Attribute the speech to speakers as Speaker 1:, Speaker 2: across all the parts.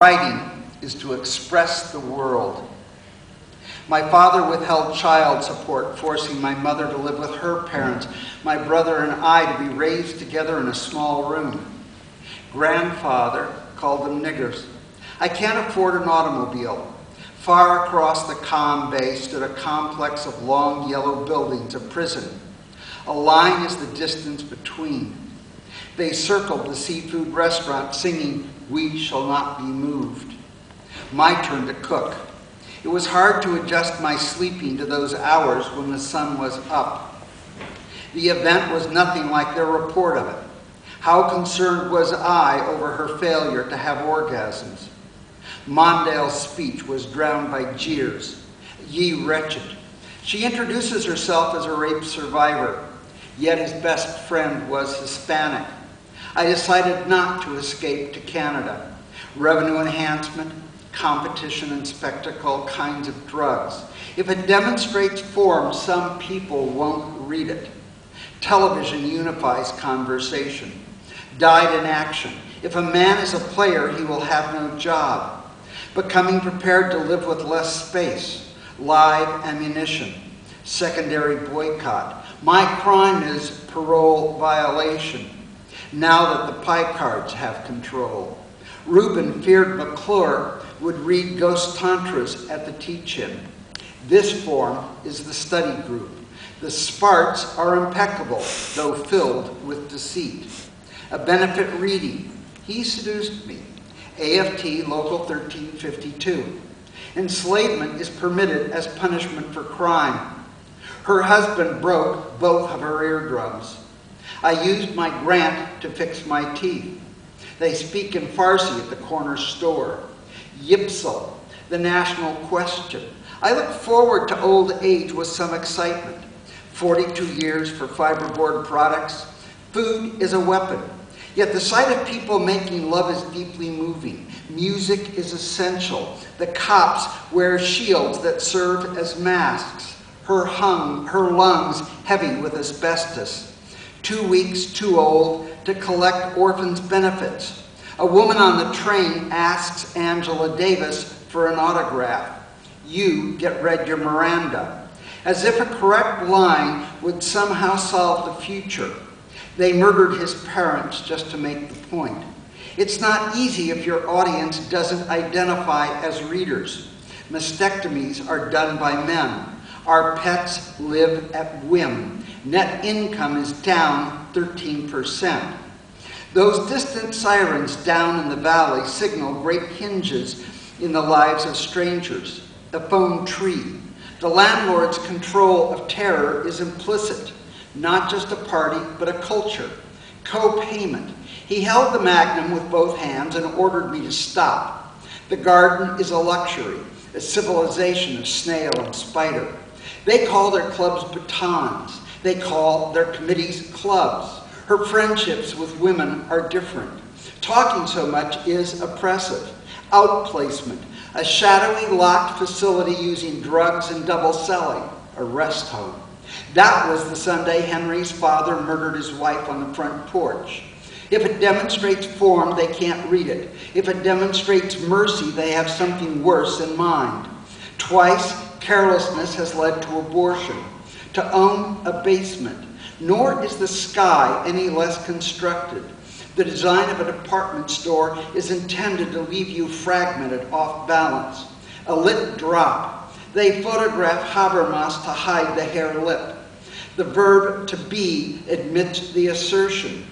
Speaker 1: Writing is to express the world. My father withheld child support, forcing my mother to live with her parents, my brother and I to be raised together in a small room. Grandfather called them niggers. I can't afford an automobile. Far across the calm bay stood a complex of long yellow buildings, a prison. A line is the distance between. They circled the seafood restaurant singing, We shall not be moved. My turn to cook. It was hard to adjust my sleeping to those hours when the sun was up. The event was nothing like their report of it. How concerned was I over her failure to have orgasms? Mondale's speech was drowned by jeers. Ye wretched. She introduces herself as a rape survivor, yet his best friend was Hispanic. I decided not to escape to Canada. Revenue enhancement, competition and spectacle kinds of drugs. If it demonstrates form, some people won't read it. Television unifies conversation. Died in action. If a man is a player, he will have no job. Becoming prepared to live with less space. Live ammunition. Secondary boycott. My crime is parole violation now that the pie cards have control. Reuben feared McClure would read ghost tantras at the teach-in. This form is the study group. The Sparts are impeccable, though filled with deceit. A benefit reading. He seduced me. AFT Local 1352. Enslavement is permitted as punishment for crime. Her husband broke both of her eardrums. I used my grant to fix my teeth. They speak in Farsi at the corner store. Yipsel, the national question. I look forward to old age with some excitement. 42 years for fiberboard products. Food is a weapon. Yet the sight of people making love is deeply moving. Music is essential. The cops wear shields that serve as masks. Her, hung, her lungs heavy with asbestos two weeks too old to collect orphans' benefits. A woman on the train asks Angela Davis for an autograph. You get read your Miranda. As if a correct line would somehow solve the future. They murdered his parents just to make the point. It's not easy if your audience doesn't identify as readers. Mastectomies are done by men. Our pets live at whim. Net income is down 13%. Those distant sirens down in the valley signal great hinges in the lives of strangers. The phone tree. The landlord's control of terror is implicit, not just a party, but a culture. Co-payment. He held the magnum with both hands and ordered me to stop. The garden is a luxury, a civilization of snail and spider. They call their clubs batons. They call their committees clubs. Her friendships with women are different. Talking so much is oppressive. Outplacement, a shadowy locked facility using drugs and double selling, a rest home. That was the Sunday Henry's father murdered his wife on the front porch. If it demonstrates form, they can't read it. If it demonstrates mercy, they have something worse in mind. Twice, carelessness has led to abortion to own a basement, nor is the sky any less constructed. The design of a department store is intended to leave you fragmented, off balance. A lit drop. They photograph Habermas to hide the hare lip. The verb to be admits the assertion.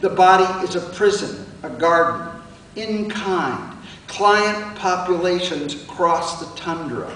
Speaker 1: The body is a prison, a garden. In kind, client populations cross the tundra.